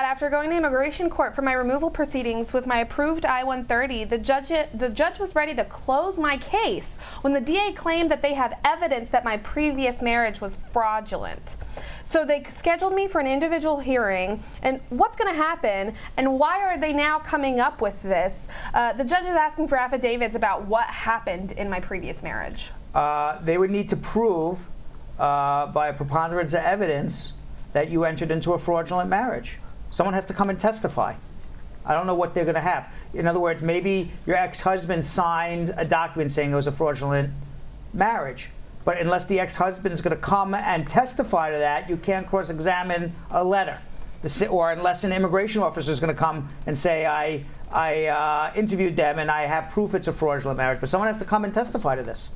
After going to immigration court for my removal proceedings with my approved I-130, the judge, the judge was ready to close my case when the DA claimed that they have evidence that my previous marriage was fraudulent. So they scheduled me for an individual hearing, and what's going to happen, and why are they now coming up with this? Uh, the judge is asking for affidavits about what happened in my previous marriage. Uh, they would need to prove uh, by a preponderance of evidence that you entered into a fraudulent marriage. Someone has to come and testify. I don't know what they're going to have. In other words, maybe your ex-husband signed a document saying it was a fraudulent marriage. But unless the ex-husband is going to come and testify to that, you can't cross-examine a letter. Or unless an immigration officer is going to come and say, I, I uh, interviewed them and I have proof it's a fraudulent marriage. But someone has to come and testify to this.